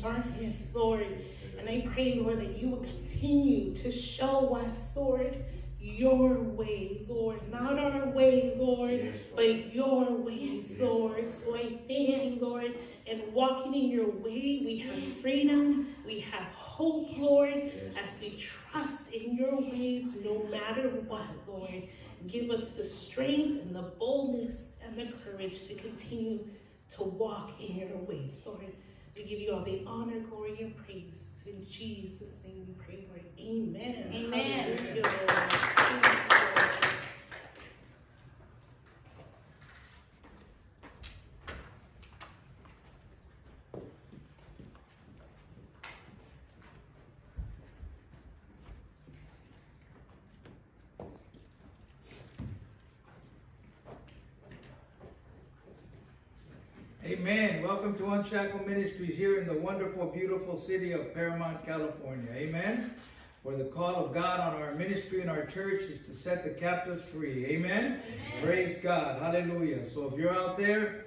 darkness, Lord. And I pray, Lord, that you will continue to show us, Lord, your way, Lord. Not our way, Lord, but your ways, Lord. So I thank you, Lord. And walking in your way, we have freedom, we have hope, Lord, as we trust in your ways no matter what, Lord. Give us the strength and the boldness and the courage to continue to walk in your ways, Lord. We give you all the honor, glory, and praise. In Jesus' name we pray, Lord. Amen. Amen. Hallelujah. Amen. Welcome to Unshackled Ministries here in the wonderful, beautiful city of Paramount, California. Amen. For the call of God on our ministry and our church is to set the captives free. Amen. Amen. Praise God. Hallelujah. So if you're out there,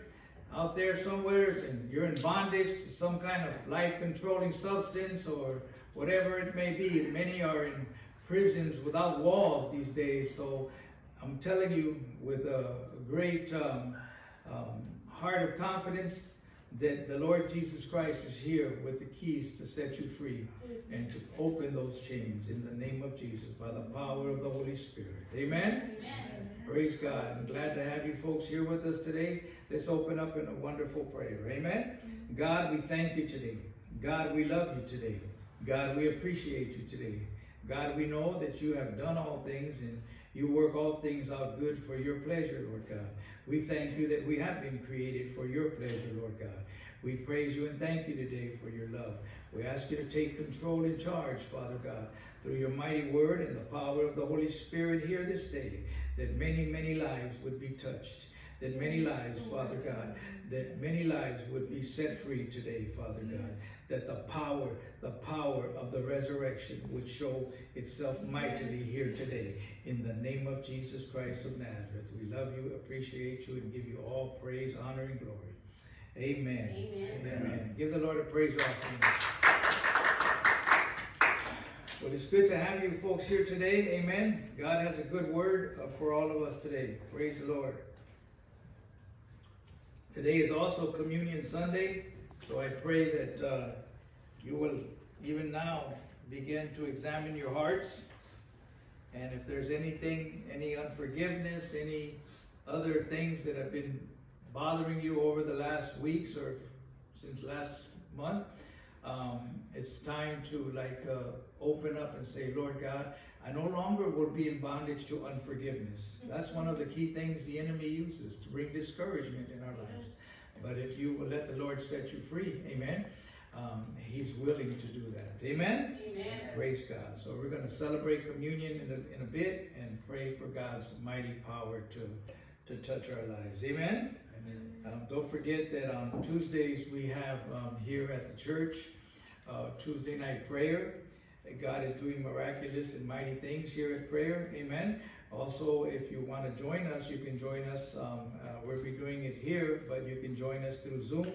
out there somewhere and you're in bondage to some kind of life controlling substance or whatever it may be, many are in prisons without walls these days. So I'm telling you with a great um, um, heart of confidence that the Lord Jesus Christ is here with the keys to set you free and to open those chains in the name of Jesus by the power of the Holy Spirit. Amen? Amen. Praise God. I'm glad to have you folks here with us today. Let's open up in a wonderful prayer. Amen? God, we thank you today. God, we love you today. God, we appreciate you today. God, we know that you have done all things and you work all things out good for your pleasure, Lord God. We thank you that we have been created for your pleasure, Lord God. We praise you and thank you today for your love. We ask you to take control and charge, Father God, through your mighty word and the power of the Holy Spirit here this day, that many, many lives would be touched that many lives, Father God, that many lives would be set free today, Father God, that the power, the power of the resurrection would show itself mightily here today. In the name of Jesus Christ of Nazareth, we love you, appreciate you, and give you all praise, honor, and glory. Amen. Amen. Amen. Give the Lord a praise offering. Well, it's good to have you folks here today. Amen. God has a good word uh, for all of us today. Praise the Lord. Today is also Communion Sunday, so I pray that uh, you will even now begin to examine your hearts. And if there's anything, any unforgiveness, any other things that have been bothering you over the last weeks or since last month, um, it's time to like uh, open up and say, Lord God, I no longer will be in bondage to unforgiveness. That's one of the key things the enemy uses to bring discouragement in our lives. But if you will let the Lord set you free, amen, um, he's willing to do that. Amen? Amen. Praise God. So we're going to celebrate communion in a, in a bit and pray for God's mighty power to, to touch our lives. Amen? Amen. Um, don't forget that on Tuesdays we have um, here at the church uh, Tuesday night prayer. God is doing miraculous and mighty things here at prayer. Amen. Also, if you want to join us, you can join us. Um, uh, we'll be doing it here, but you can join us through Zoom.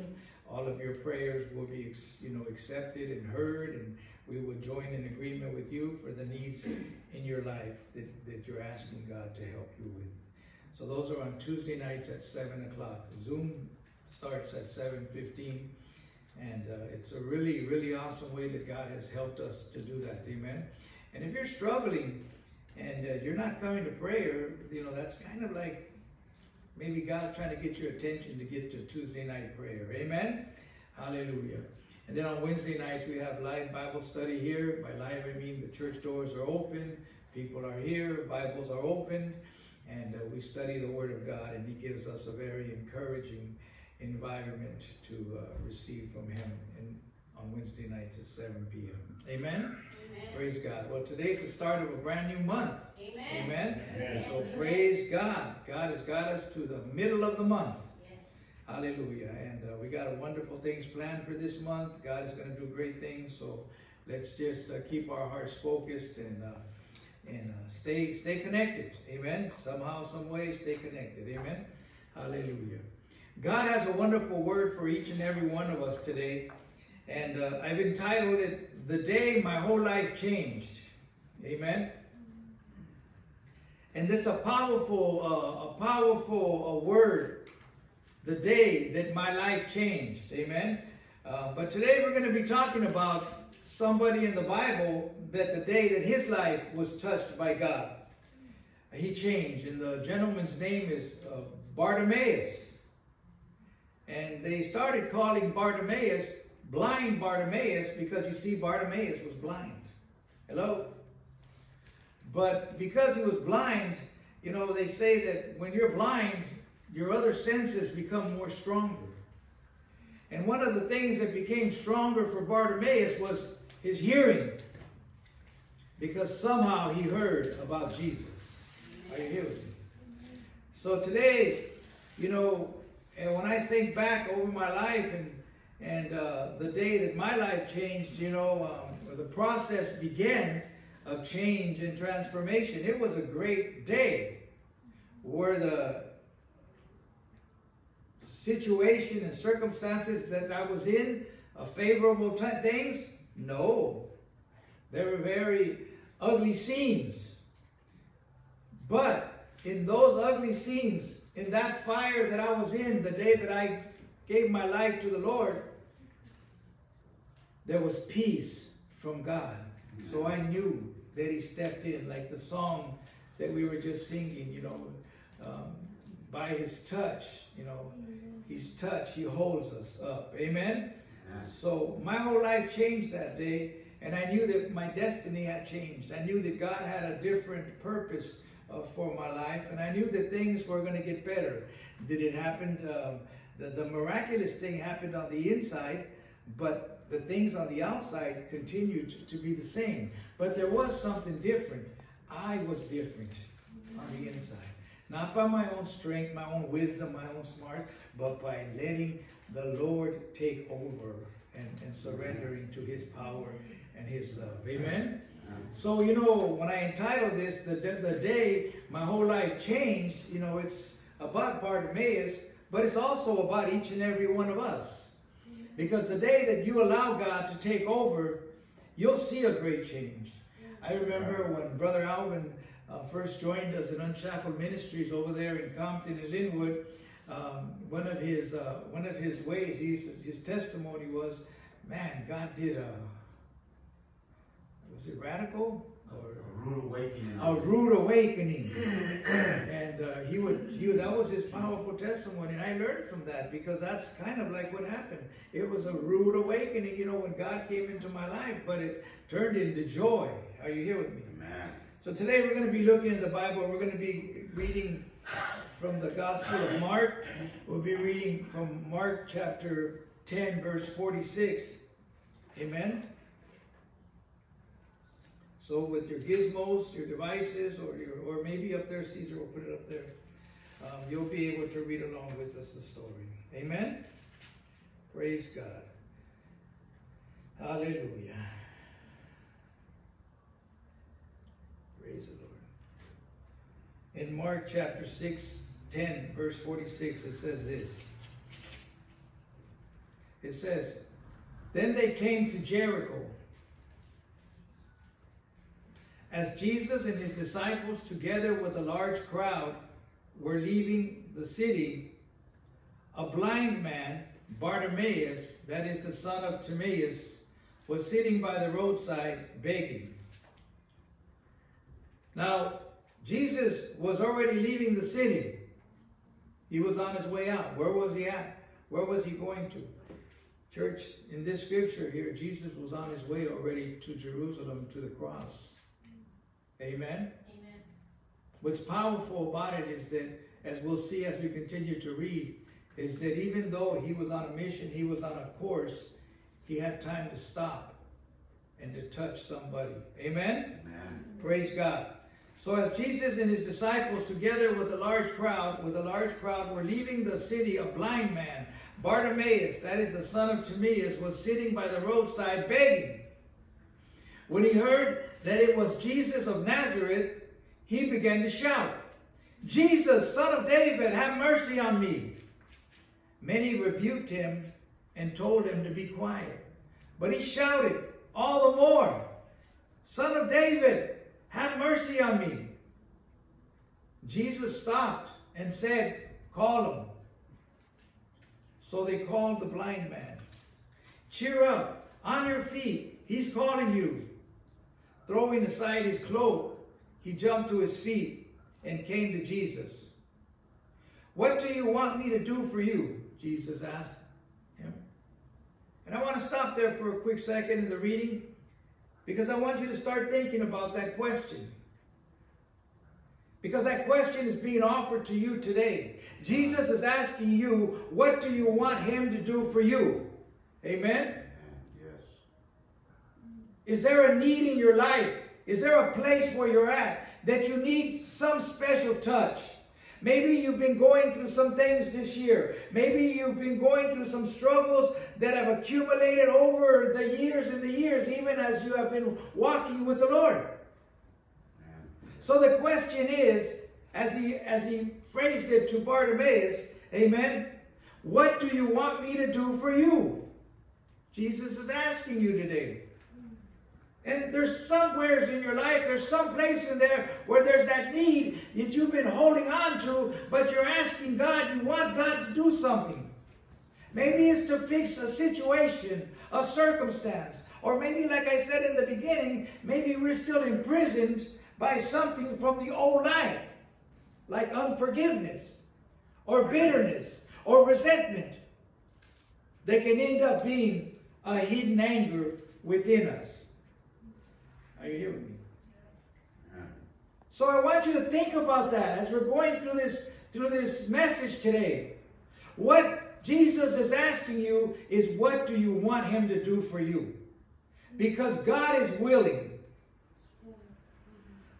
All of your prayers will be, you know, accepted and heard, and we will join in agreement with you for the needs in your life that, that you're asking God to help you with. So those are on Tuesday nights at 7 o'clock. Zoom starts at 7.15. And uh, it's a really, really awesome way that God has helped us to do that. Amen. And if you're struggling and uh, you're not coming to prayer, you know, that's kind of like maybe God's trying to get your attention to get to Tuesday night prayer. Amen. Hallelujah. And then on Wednesday nights, we have live Bible study here. By live, I mean the church doors are open, people are here, Bibles are opened, and uh, we study the Word of God, and He gives us a very encouraging environment to uh, receive from Him in, on Wednesday nights at 7 p.m. Amen? Amen. Praise God. Well, today's the start of a brand new month. Amen. Amen. Amen. So praise God. God has got us to the middle of the month. Yes. Hallelujah. And uh, we got wonderful things planned for this month. God is going to do great things. So let's just uh, keep our hearts focused and uh, and uh, stay stay connected. Amen. Somehow, some way, stay connected. Amen. Hallelujah. God has a wonderful word for each and every one of us today. And uh, I've entitled it, The Day My Whole Life Changed. Amen. And that's a powerful, uh, a powerful uh, word, the day that my life changed. Amen. Uh, but today we're going to be talking about somebody in the Bible that the day that his life was touched by God, he changed. And the gentleman's name is uh, Bartimaeus. And they started calling Bartimaeus blind Bartimaeus because you see, Bartimaeus was blind. Hello? But because he was blind, you know, they say that when you're blind, your other senses become more stronger. And one of the things that became stronger for Bartimaeus was his hearing. Because somehow he heard about Jesus. Are you here with me? So today, you know, and when I think back over my life and and uh, the day that my life changed, you know, um, the process began of change and transformation. It was a great day where the situation and circumstances that I was in, uh, favorable things? No. There were very ugly scenes. But in those ugly scenes, in that fire that I was in the day that I gave my life to the Lord, there was peace from God. So I knew that He stepped in, like the song that we were just singing, you know, um, by His touch, you know, His touch, He holds us up. Amen? So my whole life changed that day, and I knew that my destiny had changed. I knew that God had a different purpose uh, for my life, and I knew that things were going to get better. Did it happen? To, um, the, the miraculous thing happened on the inside, but the things on the outside continued to, be the same. But there was something different. I was different on the inside. Not by my own strength, my own wisdom, my own smart, but by letting the Lord take over and, and surrendering to his power and his love. Amen? So, you know, when I entitled this, the, the day my whole life changed, you know, it's about Bartimaeus, but it's also about each and every one of us. Because the day that you allow God to take over, you'll see a great change. I remember when Brother Alvin uh, first joined us in Unshackled Ministries over there in Compton and Lynwood. Um, one of his uh, one of his ways, he to, his testimony was, "Man, God did a was it radical A rude awakening. a rude awakening. and uh, he would, he would, that was his powerful testimony. And I learned from that because that's kind of like what happened. It was a rude awakening, you know, when God came into my life, but it turned into joy. Are you here with me? Amen. So today we're going to be looking at the Bible. We're going to be reading from the Gospel of Mark. We'll be reading from Mark chapter 10, verse 46. Amen. So with your gizmos, your devices, or your, or maybe up there, Caesar will put it up there. Um, you'll be able to read along with us the story. Amen. Praise God. Hallelujah. Praise the Lord. in Mark chapter 6, 10, verse 46, it says this. It says, Then they came to Jericho. As Jesus and his disciples, together with a large crowd, were leaving the city, a blind man, Bartimaeus, that is the son of Timaeus, was sitting by the roadside begging. Now, Jesus was already leaving the city. He was on his way out. Where was he at? Where was he going to? Church, in this scripture here, Jesus was on his way already to Jerusalem to the cross. Amen? Amen. What's powerful about it is that, as we'll see as we continue to read, is that even though he was on a mission, he was on a course, he had time to stop and to touch somebody. Amen? Amen. Praise God. So as Jesus and his disciples, together with a large crowd, with a large crowd, were leaving the city, a blind man, Bartimaeus, that is the son of Timaeus, was sitting by the roadside begging. When he heard that it was Jesus of Nazareth, he began to shout, Jesus, son of David, have mercy on me. Many rebuked him and told him to be quiet. But he shouted all the more, Son of David, have mercy on me. Jesus stopped and said, Call him. So they called the blind man. Cheer up, on your feet, he's calling you. Throwing aside his cloak, he jumped to his feet and came to Jesus. What do you want me to do for you? Jesus asked him. And I want to stop there for a quick second in the reading because I want you to start thinking about that question. Because that question is being offered to you today. Jesus is asking you, what do you want him to do for you? Amen? Is there a need in your life? Is there a place where you're at that you need some special touch? Maybe you've been going through some things this year. Maybe you've been going through some struggles that have accumulated over the years and the years, even as you have been walking with the Lord. So the question is, as he as he phrased it to Bartimaeus, Amen. What do you want me to do for you? Jesus is asking you today. And there's somewheres in your life, there's some place in there where there's that need that you've been holding on to, but you're asking God, you want God to do something. Maybe it's to fix a situation, a circumstance. Or maybe, like I said in the beginning, maybe we're still imprisoned by something from the old life, like unforgiveness, or bitterness, or resentment, that can end up being a hidden anger within us. Are you hearing me? So I want you to think about that as we're going through this through this message today. What Jesus is asking you is what do you want him to do for you? Because God is willing.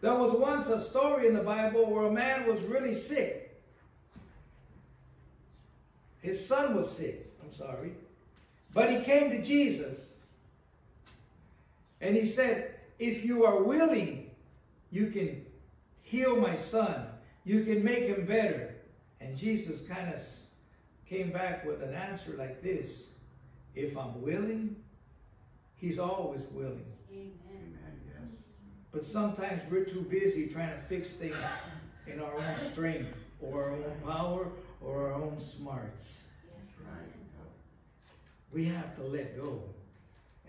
There was once a story in the Bible where a man was really sick. His son was sick, I'm sorry. But he came to Jesus and he said, If you are willing, you can heal my son. You can make him better. And Jesus kind of came back with an answer like this If I'm willing, he's always willing. Amen. Amen. Yes. But sometimes we're too busy trying to fix things in our own strength or our own power or our own smarts. Yes. Right. We have to let go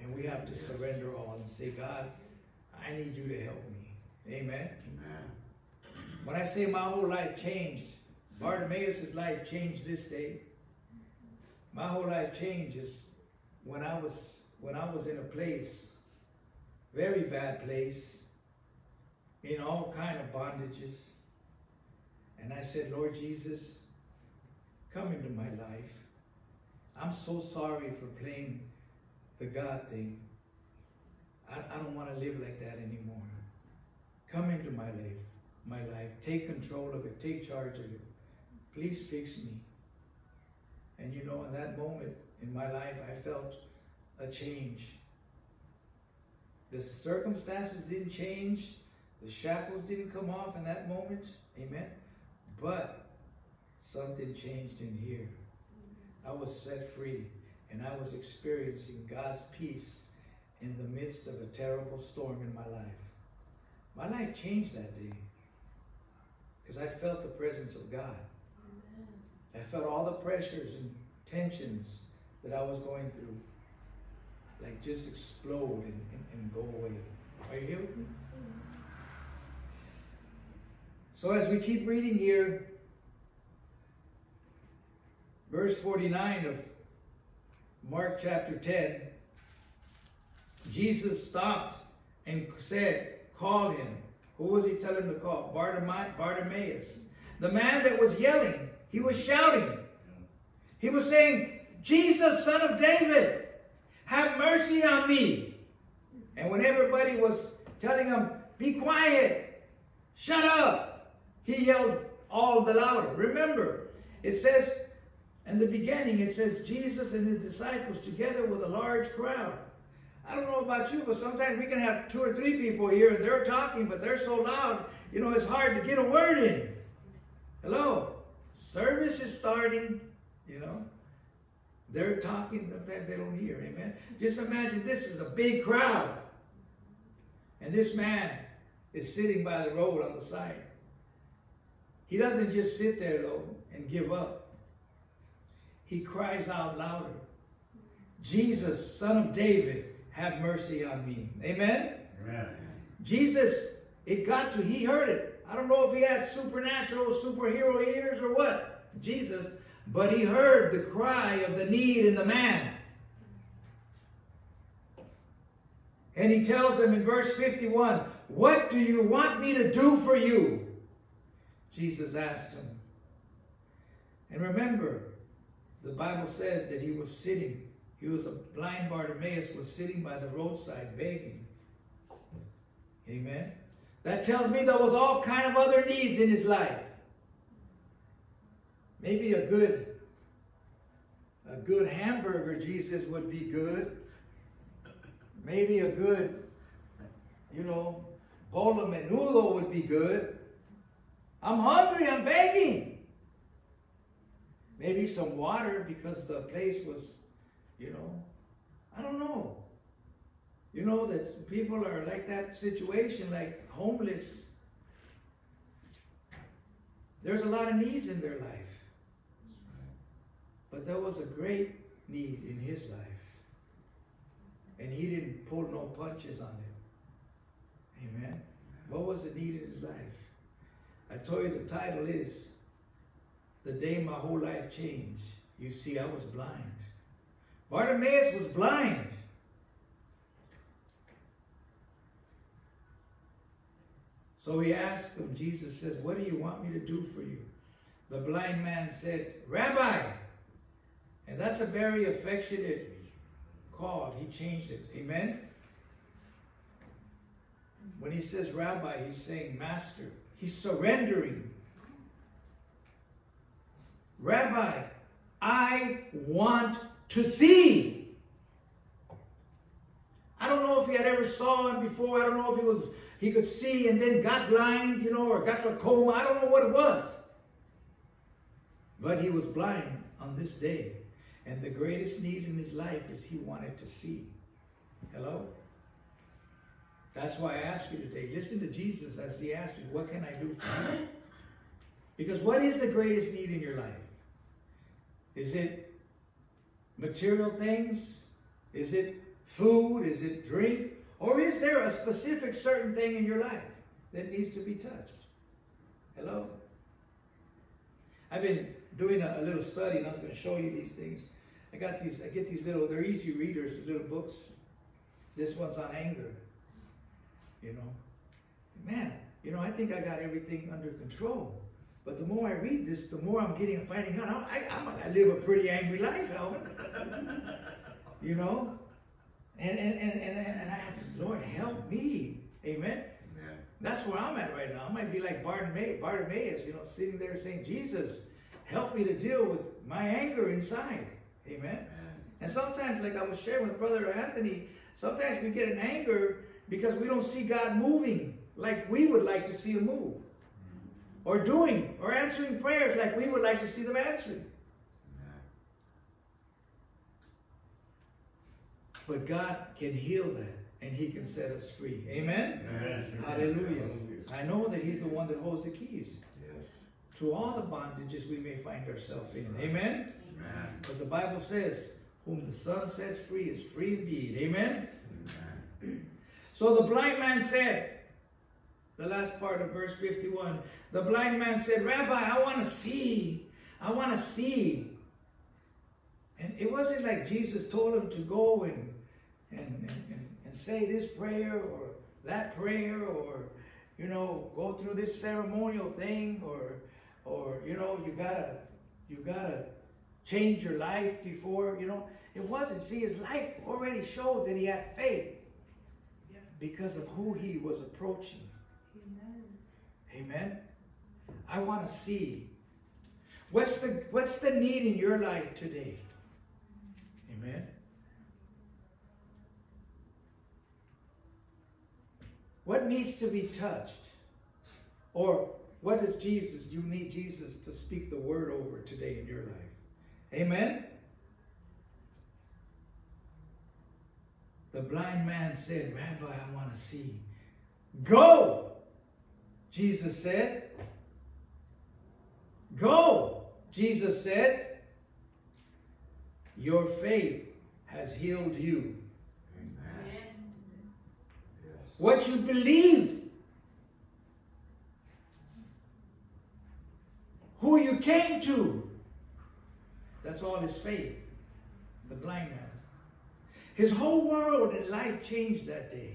and we have to surrender all and say, God, I need you to help me. Amen. Amen. When I say my whole life changed, Bartimaeus' life changed this day. My whole life changes when I was when I was in a place, very bad place, in all kind of bondages. And I said, Lord Jesus, come into my life. I'm so sorry for playing the God thing. I, I don't want to live like that anymore. Come into my life, my life. Take control of it. Take charge of it. Please fix me. And you know, in that moment in my life, I felt a change. The circumstances didn't change. The shackles didn't come off in that moment. Amen. But something changed in here. I was set free and I was experiencing God's peace in the midst of a terrible storm in my life. My life changed that day because I felt the presence of God. I felt all the pressures and tensions that I was going through like just explode and, and, and go away. Are you here with me? So as we keep reading here, verse 49 of Mark chapter 10, Jesus stopped and said, Call him. Who was he telling to call? Bartimaeus. The man that was yelling, he was shouting. He was saying, Jesus, son of David, have mercy on me. And when everybody was telling him, Be quiet, shut up, he yelled all the louder. Remember, it says in the beginning, it says Jesus and his disciples together with a large crowd. I don't know about you, but sometimes we can have two or three people here and they're talking, but they're so loud, you know, it's hard to get a word in. Hello? Service is starting, you know. They're talking, sometimes they don't hear, amen. Just imagine this is a big crowd. And this man is sitting by the road on the side. He doesn't just sit there, though, and give up. He cries out louder Jesus, son of David, have mercy on me. Amen? Amen. Jesus, it got to, he heard it. I don't know if he had supernatural, superhero ears or what. Jesus, but he heard the cry of the need in the man. And he tells him in verse 51, What do you want me to do for you? Jesus asked him. And remember, the Bible says that he was sitting he was a blind Bartimaeus was sitting by the roadside begging. Amen. That tells me there was all kind of other needs in his life. Maybe a good a good hamburger Jesus would be good. Maybe a good, you know, bowl of menudo would be good. I'm hungry, I'm begging. Maybe some water because the place was you know, I don't know. You know that people are like that situation, like homeless. There's a lot of needs in their life. But there was a great need in his life. And he didn't pull no punches on it. Amen. What was the need in his life? I told you the title is The Day My Whole Life Changed. You see, I was blind. Bartimaeus was blind. So he asked him, Jesus says, What do you want me to do for you? The blind man said, Rabbi. And that's a very affectionate call. He changed it. Amen? When he says rabbi, he's saying master. He's surrendering. Rabbi, I want to see. I don't know if he had ever saw him before. I don't know if he was he could see and then got blind, you know, or got glaucoma. I don't know what it was. But he was blind on this day. And the greatest need in his life is he wanted to see. Hello? That's why I ask you today, listen to Jesus as he asked you, what can I do for you? Because what is the greatest need in your life? Is it material things? Is it food? Is it drink? Or is there a specific certain thing in your life that needs to be touched? Hello? I've been doing a, a little study and I was going to show you these things. I got these, I get these little, they're easy readers, little books. This one's on anger. You know, man, you know, I think I got everything under control. But the more I read this, the more I'm getting and finding out I, I, I live a pretty angry life, Alvin. you know? And, and, and, and, and I had to, Lord, help me. Amen? Amen. That's where I'm at right now. I might be like Bartimaeus, Bartimaeus, you know, sitting there saying, Jesus, help me to deal with my anger inside. Amen? Amen. And sometimes, like I was sharing with Brother Anthony, sometimes we get an anger because we don't see God moving like we would like to see him move. Or doing or answering prayers like we would like to see them answered. But God can heal that and He can set us free. Amen? Amen. Hallelujah. I know that He's the one that holds the keys Yes. to all the bondages we may find ourselves in. Amen? Amen. Because the Bible says, Whom the Son sets free is free indeed. Amen? Amen. So the blind man said, the last part of verse 51, the blind man said, Rabbi, I want to see. I want to see. And it wasn't like Jesus told him to go and, and, and, and, say this prayer or that prayer or, you know, go through this ceremonial thing or, or you know, you gotta, you gotta change your life before, you know. It wasn't. See, his life already showed that he had faith because of who he was approaching. Amen. I want to see. What's the what's the need in your life today? Amen. What needs to be touched? Or what is Jesus? You need Jesus to speak the word over today in your life. Amen. The blind man said, Rabbi, I want to see. Go, Jesus said. Go, Jesus said. Your faith has healed you. Amen. What you believed, who you came to, that's all his faith. The blind man. His whole world and life changed that day.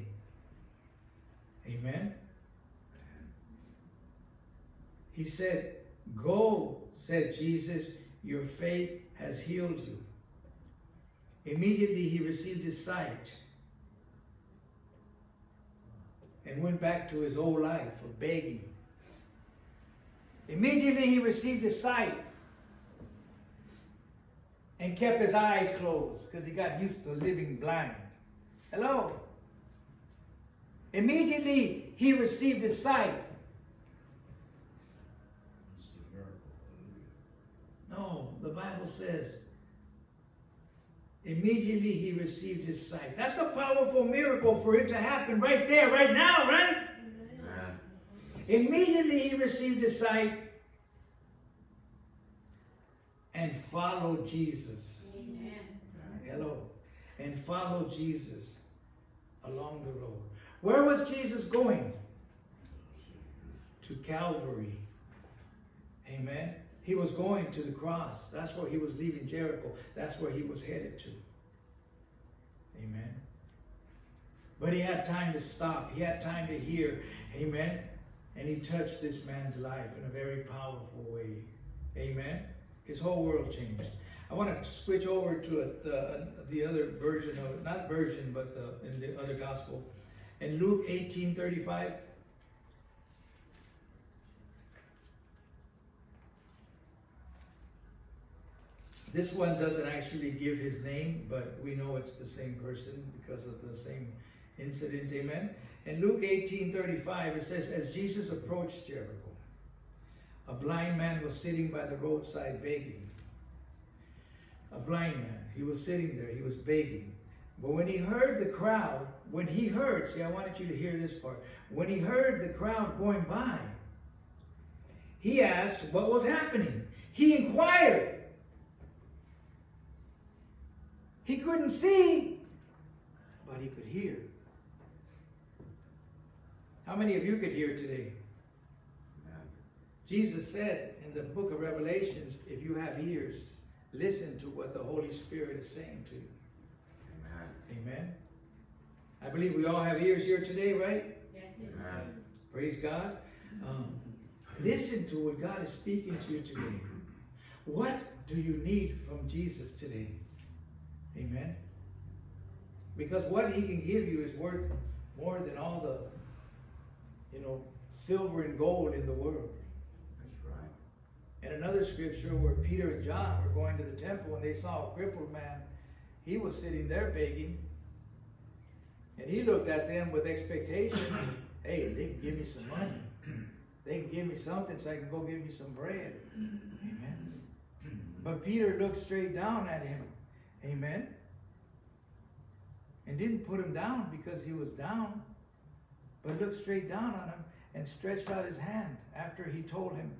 Amen. He said, Go, said Jesus, your faith has healed you. Immediately he received his sight and went back to his old life of begging. Immediately he received his sight and kept his eyes closed because he got used to living blind. Hello? Immediately he received his sight. It's the miracle. No, the Bible says immediately he received his sight. That's a powerful miracle for it to happen right there, right now, right? Amen. Immediately he received his sight and followed Jesus. Hello. And followed Jesus along the road. Where was Jesus going? To Calvary. Amen. He was going to the cross. That's where he was leaving Jericho. That's where he was headed to. Amen. But he had time to stop. He had time to hear. Amen. And he touched this man's life in a very powerful way. Amen. His whole world changed. I want to switch over to the, the other version of it, not version, but the, in the other gospel. In Luke 18 35. This one doesn't actually give his name, but we know it's the same person because of the same incident. Amen. In Luke 18 35, it says, As Jesus approached Jericho, a blind man was sitting by the roadside begging. A blind man. He was sitting there, he was begging. But when he heard the crowd, when he heard, see, I wanted you to hear this part. When he heard the crowd going by, he asked what was happening. He inquired. He couldn't see, but he could hear. How many of you could hear today? Jesus said in the book of Revelations, if you have ears, listen to what the Holy Spirit is saying to you. Amen. Amen. I believe we all have ears here today, right? Amen. Praise God. Um, listen to what God is speaking to you today. What do you need from Jesus today? Amen. Because what he can give you is worth more than all the, you know, silver and gold in the world. That's right. And another scripture where Peter and John were going to the temple and they saw a crippled man. He was sitting there begging. And he looked at them with expectation. hey, they can give me some money. they can give me something so I can go give me some bread. Amen. But Peter looked straight down at him. Amen. And didn't put him down because he was down, but looked straight down on him and stretched out his hand after he told him,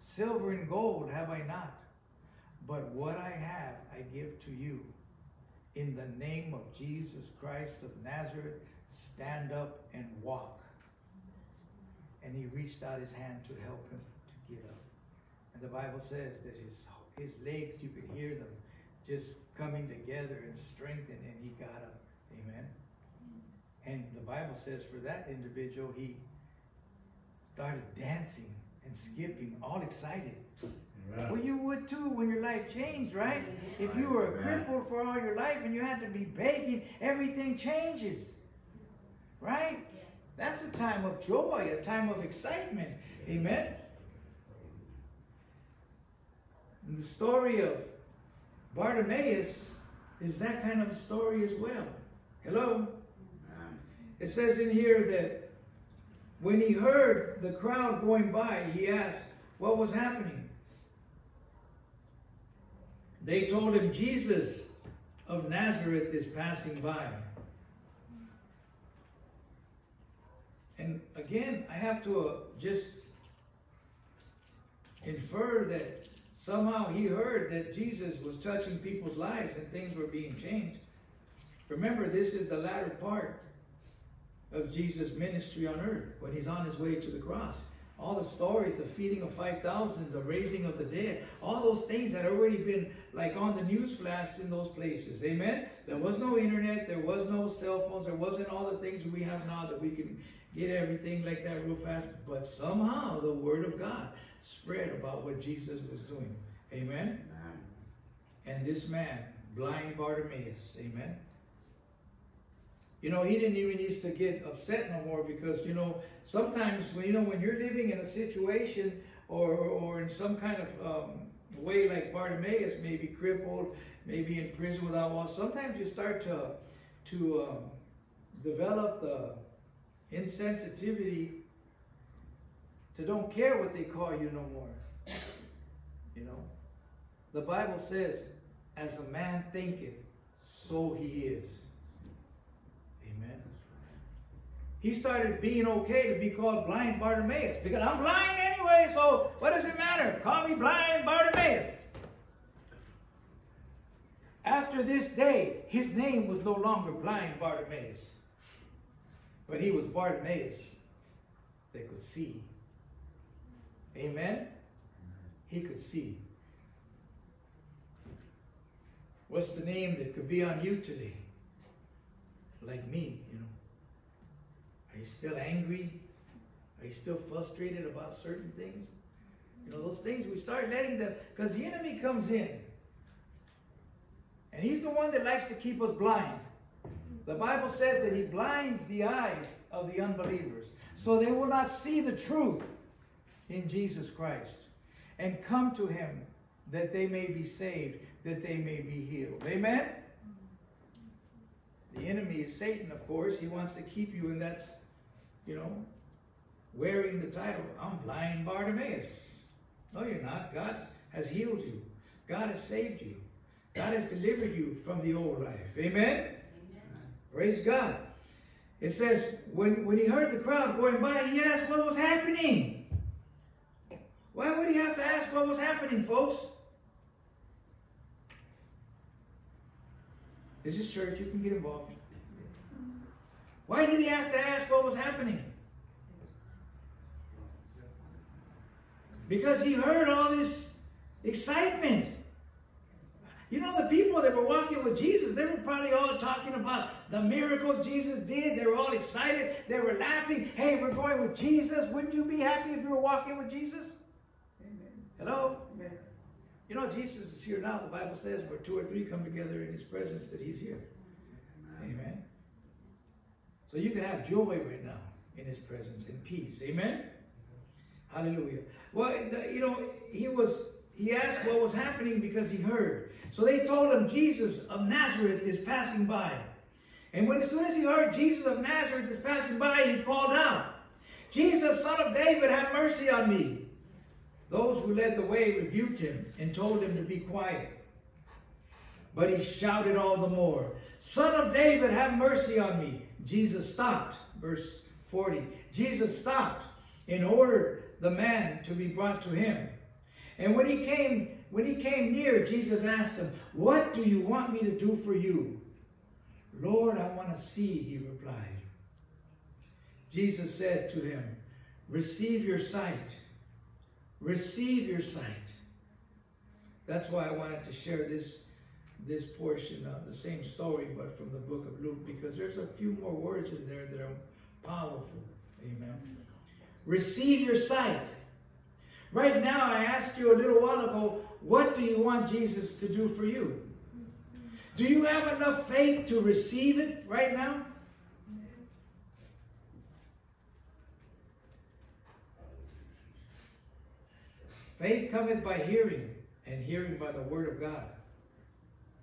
Silver and gold have I not, but what I have I give to you. In the name of Jesus Christ of Nazareth, stand up and walk. And he reached out his hand to help him to get up. And the Bible says that his, his legs, you could hear them just coming together and strengthen, and he got up. Amen. And the Bible says for that individual, he started dancing and skipping, all excited. Well, you would too when your life changed, right? If you were a crippled for all your life and you had to be begging, everything changes. Right? That's a time of joy, a time of excitement. Amen? And the story of Bartimaeus is that kind of story as well. Hello? It says in here that when he heard the crowd going by, he asked what was happening. They told him, Jesus of Nazareth is passing by. And again, I have to uh, just infer that somehow he heard that Jesus was touching people's lives and things were being changed. Remember, this is the latter part of Jesus' ministry on earth when he's on his way to the cross. All the stories, the feeding of 5,000, the raising of the dead, all those things had already been like on the news flash in those places. Amen? There was no internet, there was no cell phones, there wasn't all the things we have now that we can get everything like that real fast. But somehow the word of God spread about what Jesus was doing. Amen? Amen. And this man, blind Bartimaeus, amen? You know, he didn't even used to get upset no more because, you know, sometimes when you know when you're living in a situation or or in some kind of um, way like Bartimaeus, maybe crippled, maybe in prison without walls, sometimes you start to to um, develop the insensitivity to don't care what they call you no more. You know, the Bible says, "As a man thinketh, so he is." Amen. He started being okay to be called blind Bartimaeus because I'm blind anyway, so what does it matter? Call me blind Bartimaeus. After this day, his name was no longer blind Bartimaeus, but he was Bartimaeus that could see. Amen? He could see. What's the name that could be on you today? Like me, you know. Are you still angry? Are you still frustrated about certain things? You know, those things we start letting them, because the enemy comes in. And he's the one that likes to keep us blind. The Bible says that he blinds the eyes of the unbelievers so they will not see the truth in Jesus Christ and come to him that they may be saved, that they may be healed. Amen? The enemy is Satan, of course. He wants to keep you in that you know, wearing the title, I'm blind Bartimaeus. No, you're not. God has healed you. God has saved you. God has delivered you from the old life. Amen? Amen. Praise God. It says, when, when he heard the crowd going by, he asked what was happening. Why would he have to ask what was happening, folks? This is church. You can get involved. Why did he have to ask what was happening? Because he heard all this excitement. You know, the people that were walking with Jesus, they were probably all talking about the miracles Jesus did. They were all excited. They were laughing. Hey, we're going with Jesus. Wouldn't you be happy if you were walking with Jesus? Hello? Amen. You know, Jesus is here now. The Bible says where two or three come together in his presence that he's here. Amen. Amen. So you can have joy right now in his presence and peace. Amen? Hallelujah. Well, the, you know, he was, he asked what was happening because he heard. So they told him Jesus of Nazareth is passing by. And when as soon as he heard Jesus of Nazareth is passing by, he called out, Jesus, son of David, have mercy on me. Those who led the way rebuked him and told him to be quiet. But he shouted all the more, Son of David, have mercy on me. Jesus stopped. Verse 40. Jesus stopped and ordered the man to be brought to him. And when he came, when he came near, Jesus asked him, What do you want me to do for you? Lord, I want to see, he replied. Jesus said to him, Receive your sight. Receive your sight. That's why I wanted to share this, this portion of the same story, but from the book of Luke, because there's a few more words in there that are powerful. Amen. Receive your sight. Right now, I asked you a little while ago, what do you want Jesus to do for you? Do you have enough faith to receive it right now? Faith cometh by hearing, and hearing by the word of God.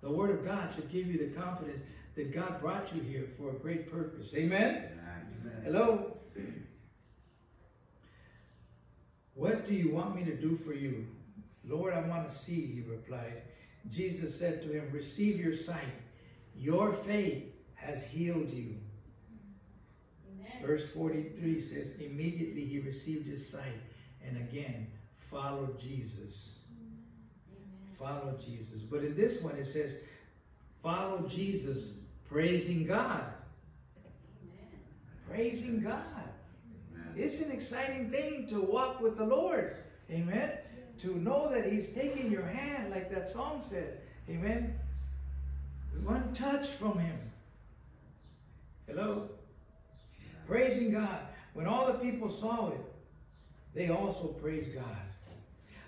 The word of God should give you the confidence that God brought you here for a great purpose. Amen? Amen. Hello? What do you want me to do for you? Lord, I want to see, he replied. Jesus said to him, Receive your sight. Your faith has healed you. Amen. Verse 43 says, Immediately he received his sight and again followed Jesus. Mm-hmm. Follow Jesus. But in this one it says, Follow Jesus, praising God. Praising God. Amen. It's an exciting thing to walk with the Lord. Amen. To know that He's taking your hand, like that song said. Amen. One touch from Him. Hello? Praising God. When all the people saw it, they also praised God.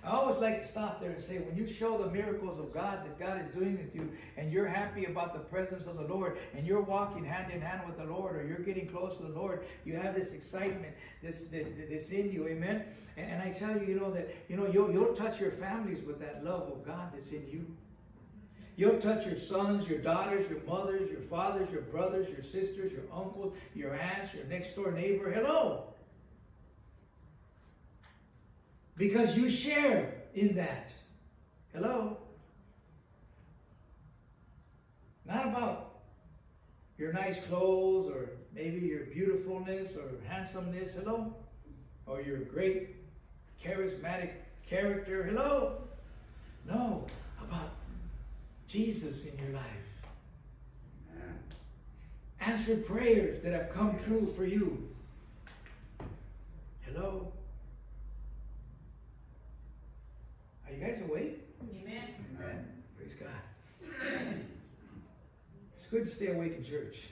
I always like to stop there and say, when you show the miracles of God that God is doing with you, and you're happy about the presence of the Lord, and you're walking hand in hand with the Lord, or you're getting close to the Lord, you have this excitement this that's in you, amen. And, and I tell you, you know that you know you'll you'll touch your families with that love of God that's in you. You'll touch your sons, your daughters, your mothers, your fathers, your brothers, your sisters, your uncles, your aunts, your next door neighbor. Hello. Because you share in that. Hello? Not about your nice clothes or maybe your beautifulness or handsomeness. Hello? Or your great charismatic character. Hello? No, about Jesus in your life. Amen. Answered prayers that have come true for you. Hello? Are you guys awake? Amen. Amen. Praise God. It's good to stay awake in church.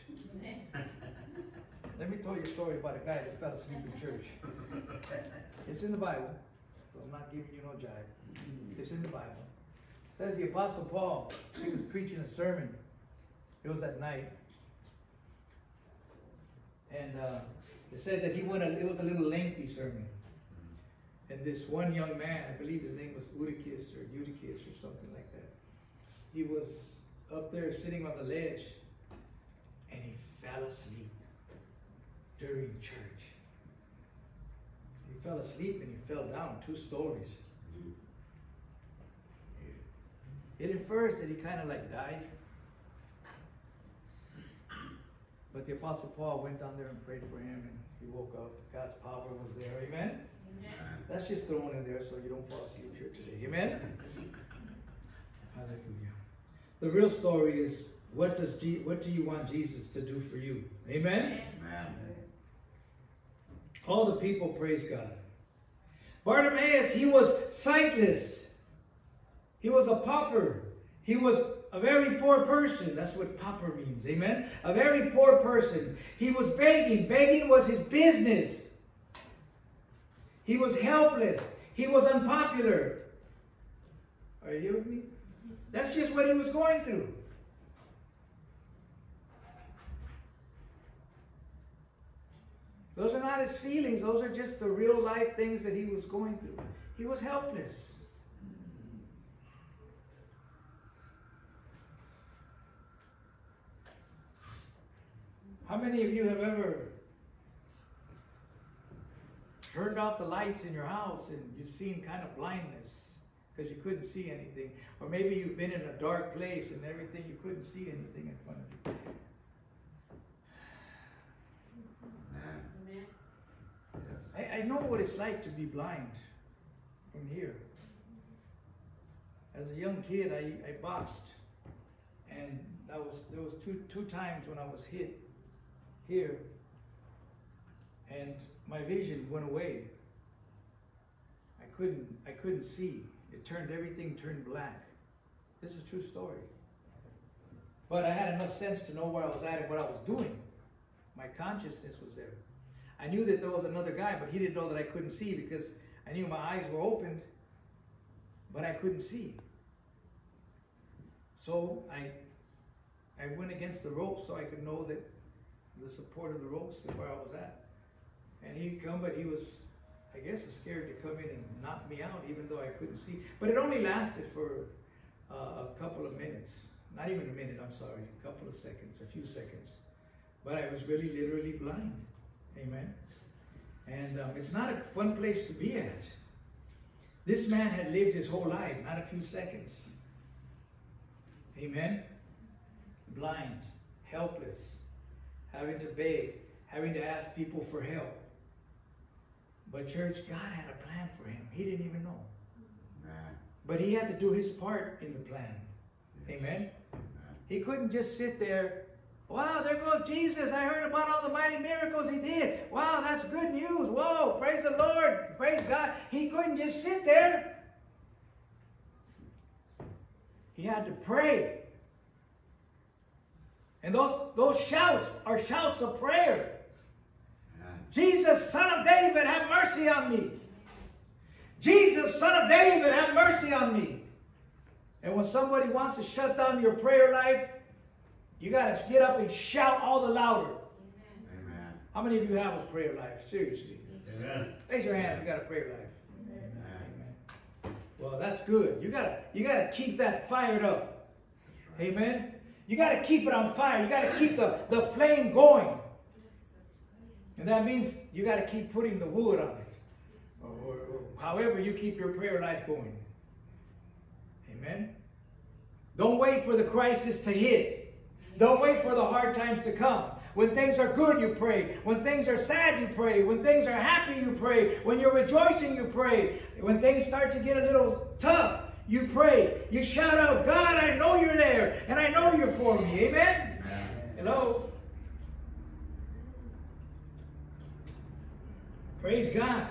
Let me tell you a story about a guy that fell asleep in church. It's in the Bible, so I'm not giving you no jive. It's in the Bible. It says the Apostle Paul, he was preaching a sermon. It was at night. And uh, it said that he went, a, it was a little lengthy sermon. And this one young man, I believe his name was Eutychus or Eutychus or something like that. He was up there sitting on the ledge and he fell asleep during church. He fell asleep and he fell down two stories. It infers that he kind of like died. But the Apostle Paul went down there and prayed for him and he woke up. God's power was there. Amen? That's just thrown in there so you don't fall asleep here today. Amen? Hallelujah. The real story is what does Je- what do you want Jesus to do for you? Amen? Amen. All the people praise God. Bartimaeus, he was sightless. He was a pauper. He was a very poor person. That's what pauper means. Amen? A very poor person. He was begging. Begging was his business. He was helpless. He was unpopular. Are you with me? That's just what he was going through. Those are not his feelings, those are just the real life things that he was going through. He was helpless. How many of you have ever turned off the lights in your house and you've seen kind of blindness because you couldn't see anything. Or maybe you've been in a dark place and everything, you couldn't see anything in front of you. Amen. Amen. Yes. I, I know what it's like to be blind from here. As a young kid, I, I boxed, and that was there was two two times when I was hit here, and my vision went away. I couldn't I couldn't see. It turned everything turned black. This is a true story. But I had enough sense to know where I was at and what I was doing. My consciousness was there. I knew that there was another guy, but he didn't know that I couldn't see because I knew my eyes were opened, but I couldn't see. So I I went against the ropes so I could know that the support of the ropes is where I was at. And he'd come, but he was, I guess, scared to come in and knock me out, even though I couldn't see. But it only lasted for uh, a couple of minutes. Not even a minute, I'm sorry, a couple of seconds, a few seconds. But I was really literally blind. Amen. And um, it's not a fun place to be at. This man had lived his whole life, not a few seconds. Amen. Blind, helpless, having to beg, having to ask people for help. But, church, God had a plan for him. He didn't even know. Amen. But he had to do his part in the plan. Amen. He couldn't just sit there. Wow, there goes Jesus. I heard about all the mighty miracles he did. Wow, that's good news. Whoa, praise the Lord. Praise God. He couldn't just sit there. He had to pray. And those, those shouts are shouts of prayer. Jesus, son of David, have mercy on me. Jesus, son of David, have mercy on me. And when somebody wants to shut down your prayer life, you got to get up and shout all the louder. Amen. How many of you have a prayer life? Seriously. Amen. Raise your hand if you got a prayer life. Amen. Amen. Well, that's good. You gotta you gotta keep that fired up. Amen. You gotta keep it on fire. You gotta keep the, the flame going. And that means you gotta keep putting the wood on it. Or, or, or however you keep your prayer life going. Amen. Don't wait for the crisis to hit. Don't wait for the hard times to come. When things are good, you pray. When things are sad, you pray. When things are happy, you pray. When you're rejoicing, you pray. When things start to get a little tough, you pray. You shout out, God, I know you're there, and I know you're for me. Amen? Amen. Hello? Praise God.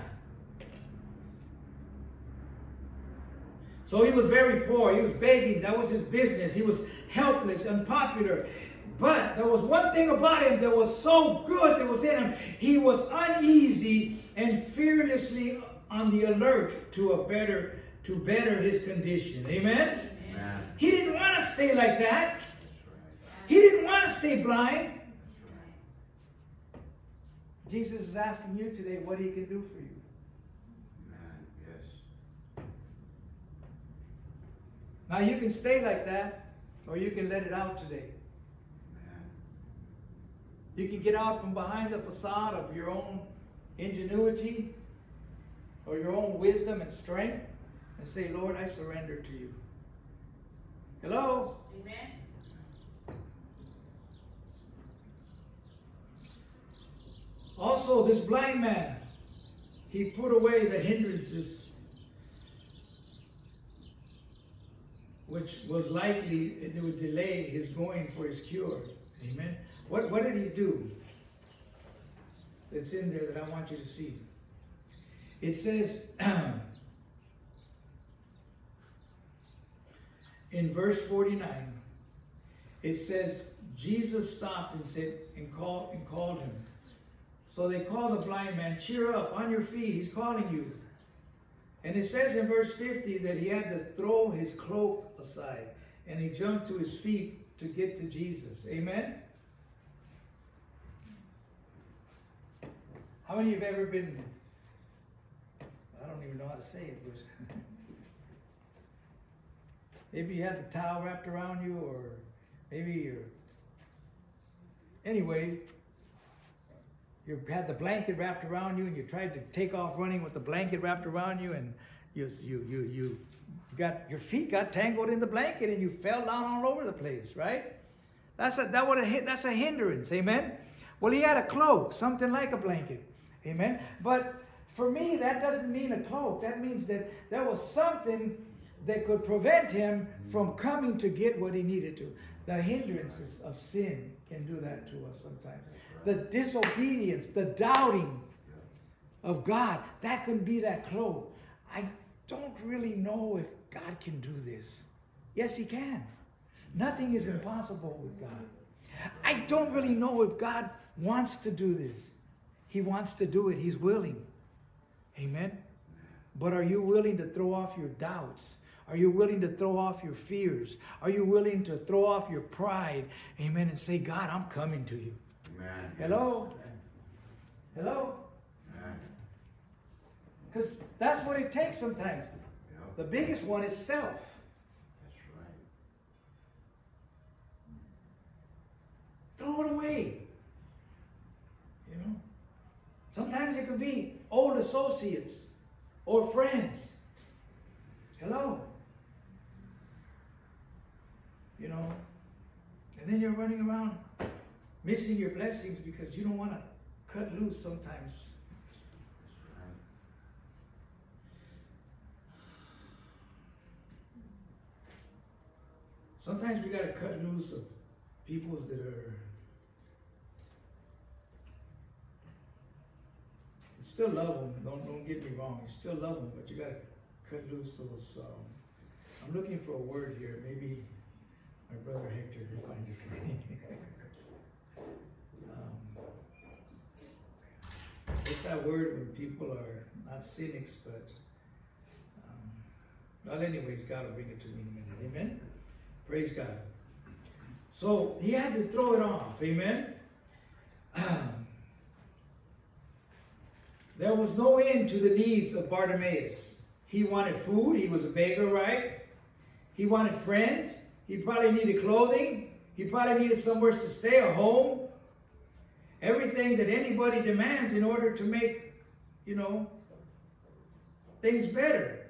So he was very poor. He was begging. That was his business. He was helpless, unpopular. But there was one thing about him that was so good that was in him. He was uneasy and fearlessly on the alert to a better to better his condition. Amen. Amen. He didn't want to stay like that. He didn't want to stay blind. That's right. Jesus is asking you today what he can do for you. Amen. Yes. Now you can stay like that, or you can let it out today. Amen. You can get out from behind the facade of your own ingenuity or your own wisdom and strength and say, Lord, I surrender to you. Hello? Amen. Also, this blind man, he put away the hindrances, which was likely it would delay his going for his cure. Amen. What, what did he do? That's in there that I want you to see. It says in verse 49, it says, Jesus stopped and said, and called and called him. So they call the blind man, cheer up, on your feet, he's calling you. And it says in verse 50 that he had to throw his cloak aside and he jumped to his feet to get to Jesus. Amen? How many of you have ever been, I don't even know how to say it, but maybe you had the towel wrapped around you or maybe you're, anyway, you had the blanket wrapped around you and you tried to take off running with the blanket wrapped around you and you you you you got your feet got tangled in the blanket and you fell down all over the place, right? That's a that would have that's a hindrance, amen. Well, he had a cloak, something like a blanket, amen. But for me, that doesn't mean a cloak. That means that there was something that could prevent him from coming to get what he needed to. The hindrances of sin can do that to us sometimes. The disobedience, the doubting of God, that can be that cloak. I don't really know if God can do this. Yes, He can. Nothing is impossible with God. I don't really know if God wants to do this. He wants to do it, He's willing. Amen. But are you willing to throw off your doubts? Are you willing to throw off your fears? Are you willing to throw off your pride? Amen. And say, God, I'm coming to you. Amen. Hello? Hello? Because that's what it takes sometimes. Yep. The biggest one is self. That's right. Throw it away. You know? Sometimes it could be old associates or friends. Hello? You know? And then you're running around missing your blessings because you don't want to cut loose sometimes. Sometimes we got to cut loose of peoples that are. You still love them. Don't don't get me wrong. You still love them, but you got to cut loose those. Um, I'm looking for a word here. Maybe my brother Hector can find it for me. um, what's that word when people are not cynics, but um, well, anyways, God will bring it to me in a minute. Amen. Praise God. So he had to throw it off. Amen. there was no end to the needs of Bartimaeus. He wanted food. He was a beggar, right? He wanted friends. He probably needed clothing. He probably needed somewhere to stay, a home. Everything that anybody demands in order to make, you know, things better.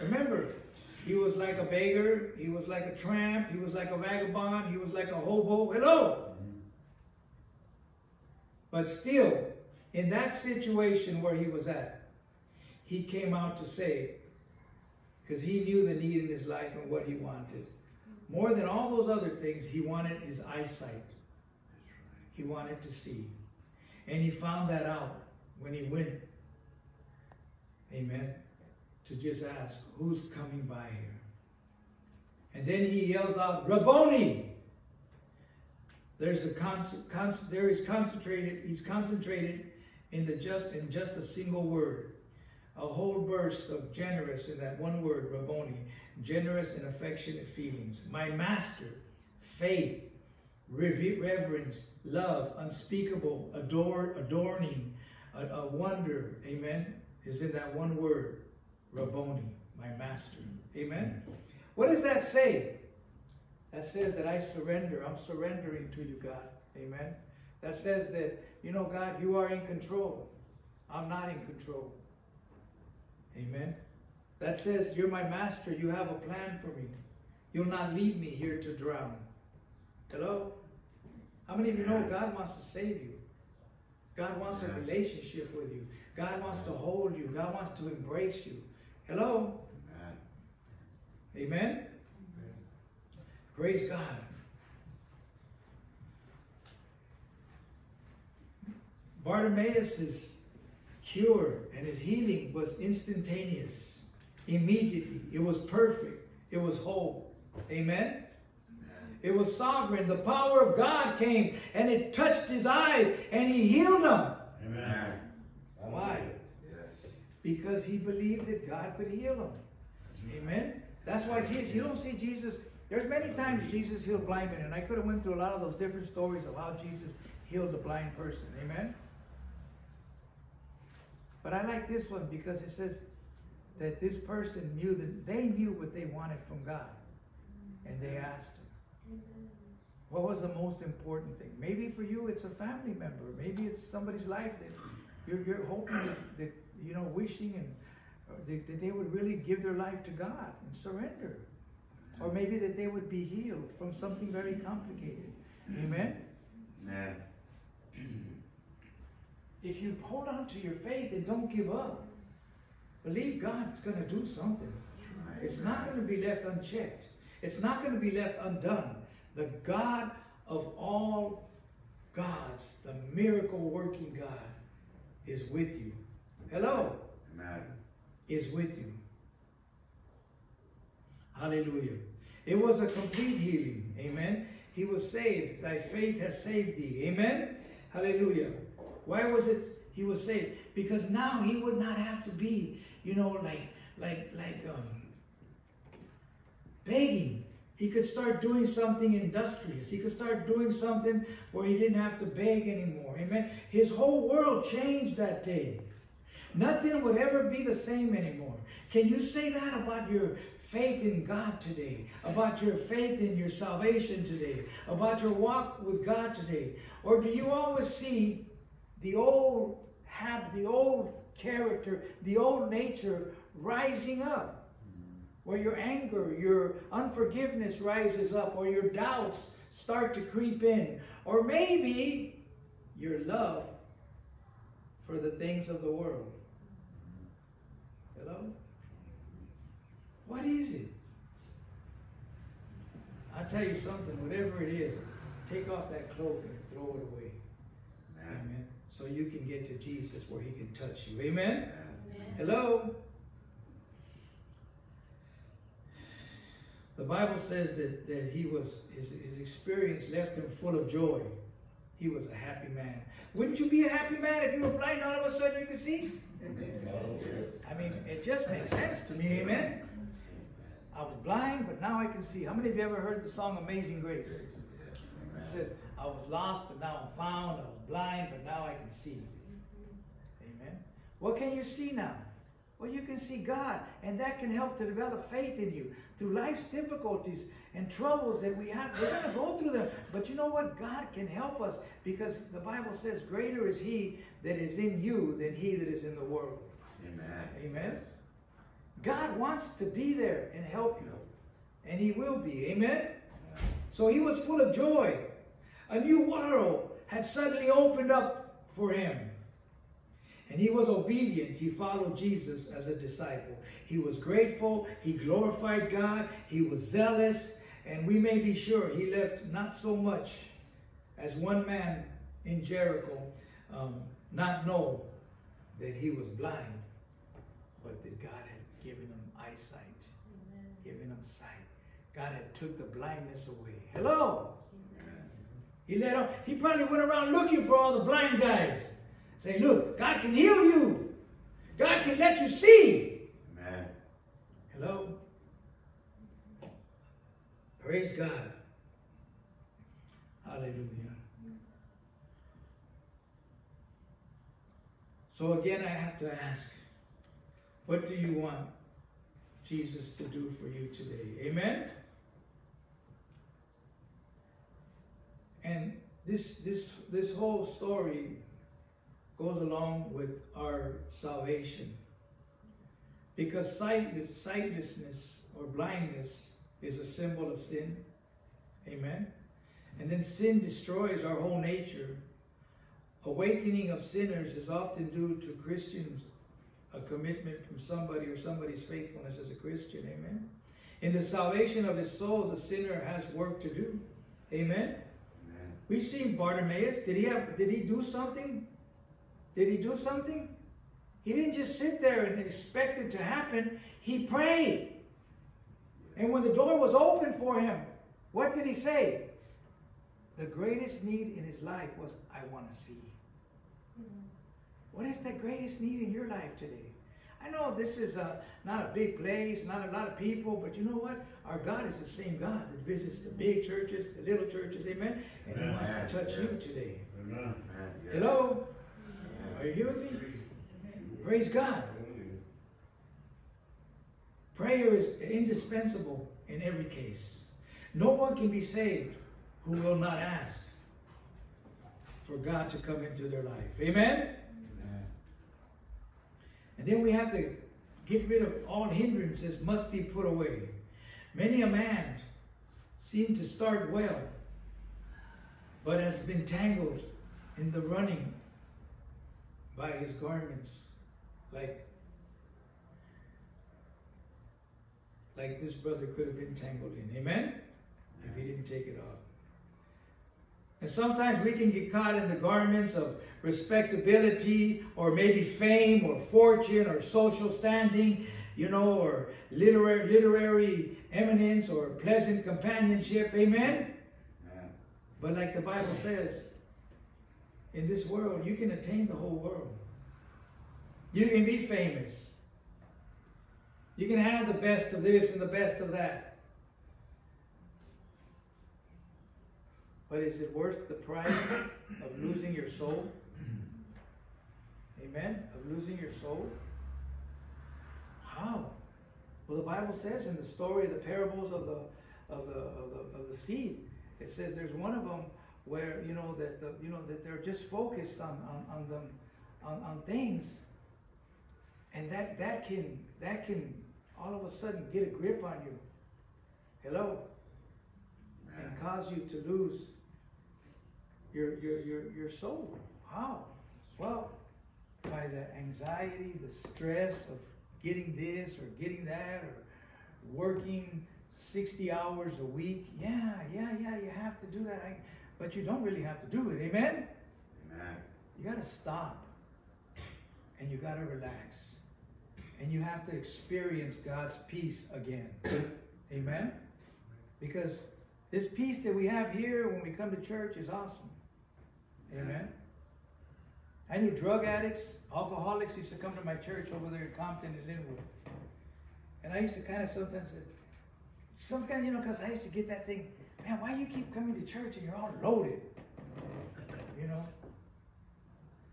Remember, he was like a beggar. He was like a tramp. He was like a vagabond. He was like a hobo. Hello. But still, in that situation where he was at, he came out to say, because he knew the need in his life and what he wanted. More than all those other things, he wanted his eyesight. He wanted to see. And he found that out when he went, amen, to just ask, who's coming by here? And then he yells out, Rabboni! There's a cons- cons- there is concentrated, he's concentrated in the just in just a single word. A whole burst of generous in that one word, Rabboni, generous and affectionate feelings. My master, faith, reverence, love, unspeakable, adore, adorning, a, a wonder, amen, is in that one word, Rabboni, my master. Amen. What does that say? That says that I surrender. I'm surrendering to you, God. Amen. That says that, you know, God, you are in control. I'm not in control. Amen. That says, You're my master. You have a plan for me. You'll not leave me here to drown. Hello? How many of you know God wants to save you? God wants a relationship with you. God wants to hold you. God wants to embrace you. Hello? Amen. Amen? Praise God. Bartimaeus' cure and his healing was instantaneous, immediately. It was perfect. It was whole. Amen? It was sovereign. The power of God came and it touched his eyes and he healed him. Amen. Why? Yes. Because he believed that God could heal him. Amen? That's why Jesus, you don't see Jesus, there's many times Jesus healed blind men, and I could have went through a lot of those different stories of how Jesus healed a blind person. Amen? But I like this one because it says that this person knew that they knew what they wanted from God. And they asked him. What was the most important thing? Maybe for you it's a family member. Maybe it's somebody's life that you're, you're hoping that, that, you know, wishing and uh, that, that they would really give their life to God and surrender. Or maybe that they would be healed from something very complicated. Amen? Amen. If you hold on to your faith and don't give up, believe God's going to do something. It's not going to be left unchecked. It's not going to be left undone. The God of all gods, the miracle working God, is with you. Hello? Amen. Is with you. Hallelujah. It was a complete healing. Amen. He was saved. Thy faith has saved thee. Amen. Hallelujah. Why was it he was saved? Because now he would not have to be, you know, like like like um begging. He could start doing something industrious. He could start doing something where he didn't have to beg anymore. Amen. His whole world changed that day. Nothing would ever be the same anymore. Can you say that about your faith in God today, about your faith in your salvation today, about your walk with God today? Or do you always see the old habit, the old character, the old nature rising up? Where your anger, your unforgiveness rises up, or your doubts start to creep in, or maybe your love for the things of the world. Hello? What is it? I'll tell you something, whatever it is, take off that cloak and throw it away. So you can get to Jesus where he can touch you. Amen? Amen. Hello? The Bible says that, that he was his, his experience left him full of joy. He was a happy man. Wouldn't you be a happy man if you were blind all of a sudden you could see? I mean, it just makes sense to me, amen? I was blind, but now I can see. How many of you ever heard the song Amazing Grace? It says, I was lost, but now I'm found. I was blind, but now I can see. Amen. What can you see now? Well, you can see God, and that can help to develop faith in you through life's difficulties and troubles that we have. We're going to go through them, but you know what? God can help us because the Bible says, Greater is He that is in you than He that is in the world. Amen. Amen. God wants to be there and help you, and He will be. Amen. So he was full of joy. A new world had suddenly opened up for him. And he was obedient. He followed Jesus as a disciple. He was grateful. He glorified God. He was zealous. And we may be sure he left not so much as one man in Jericho um, not know that he was blind, but that God had given him eyesight, given him sight. God had took the blindness away. Hello. He let him, he probably went around looking for all the blind guys. Say, look, God can heal you. God can let you see. Amen. Hello? Praise God. Hallelujah. So again, I have to ask, what do you want Jesus to do for you today? Amen? And this this this whole story goes along with our salvation. Because sightless, sightlessness or blindness is a symbol of sin. Amen. And then sin destroys our whole nature. Awakening of sinners is often due to Christians, a commitment from somebody or somebody's faithfulness as a Christian. Amen. In the salvation of his soul, the sinner has work to do. Amen. We've seen Bartimaeus. Did he have did he do something? Did he do something? He didn't just sit there and expect it to happen. He prayed. And when the door was open for him, what did he say? The greatest need in his life was, I want to see. Mm-hmm. What is the greatest need in your life today? I know this is a, not a big place, not a lot of people, but you know what? Our God is the same God that visits the big churches, the little churches, amen? And he wants to touch you today. Amen. Yes. Hello? Are you here with me? Praise God. Prayer is indispensable in every case. No one can be saved who will not ask for God to come into their life. Amen? Amen. And then we have to get rid of all hindrances must be put away. Many a man seemed to start well, but has been tangled in the running by his garments, like like this brother could have been tangled in. Amen? If he didn't take it off. And sometimes we can get caught in the garments of respectability or maybe fame or fortune or social standing, you know, or literary, literary eminence or pleasant companionship. Amen? Amen. But like the Bible says, in this world, you can attain the whole world. You can be famous. You can have the best of this and the best of that. But is it worth the price of losing your soul? Amen? Of losing your soul? How? Well, the Bible says in the story of the parables of the of the of the, of the seed, it says there's one of them where you know that the you know that they're just focused on on, on them on, on things, and that that can that can all of a sudden get a grip on you. Hello, and cause you to lose your your your, your soul. How? Well, by the anxiety, the stress of getting this or getting that or working 60 hours a week. Yeah, yeah, yeah, you have to do that. I, but you don't really have to do it. Amen? Amen. You got to stop and you got to relax. And you have to experience God's peace again. Amen? Because this peace that we have here when we come to church is awesome. Amen? I knew drug addicts, alcoholics used to come to my church over there in Compton and Lynwood. And I used to kind of sometimes say, sometimes, you know, because I used to get that thing, man, why you keep coming to church and you're all loaded? You know?